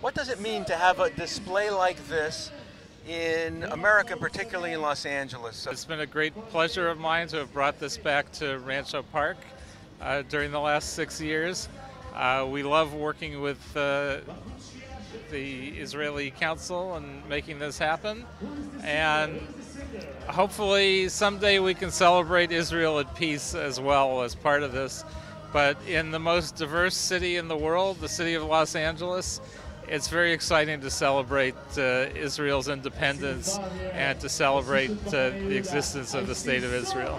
What does it mean to have a display like this in America, particularly in Los Angeles? It's been a great pleasure of mine to have brought this back to Rancho Park uh, during the last six years. Uh, we love working with uh, the Israeli Council and making this happen. And hopefully someday we can celebrate Israel at peace as well as part of this. But in the most diverse city in the world, the city of Los Angeles, it's very exciting to celebrate uh, Israel's independence and to celebrate uh, the existence of the State of Israel.